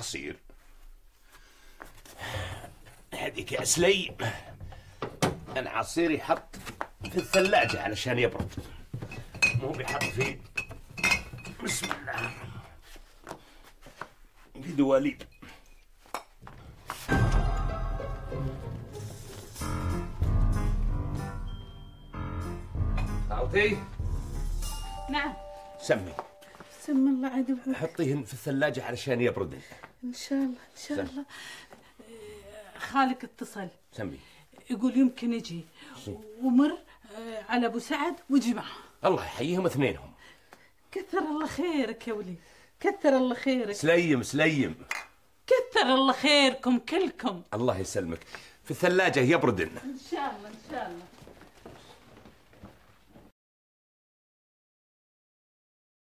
عصير. هذيك يا سليم أنا عصيري حط في الثلاجة علشان يبرد. مو بيحط فيه بسم الله. في دواليب. خالتي نعم. سمي. سم الله عدو حطيهن في الثلاجة علشان يبردن إن شاء الله إن شاء الله. خالك اتصل. سمي. يقول يمكن يجي. ومر آه، على أبو سعد ويجي معه الله يحييهم اثنينهم. كثر الله خيرك يا ولي. كثر الله خيرك. سليم سليم. كثر الله خيركم كلكم. الله يسلمك. في الثلاجة يبردن. إن شاء الله إن شاء الله.